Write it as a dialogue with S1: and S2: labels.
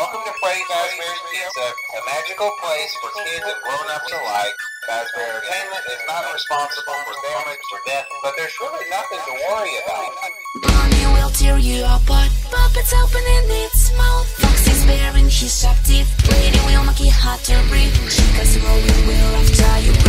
S1: Welcome to Freddy Fazbear's Pizza, a magical place for kids and grown-ups alike. Fazbear Entertainment is not responsible for damage or death, but there's really nothing to worry about.
S2: Bonnie will tear you apart, puppets open in its mouth. Foxy's bearing his sharp teeth, lady will make it hard to breathe. Chica's rolling will after you.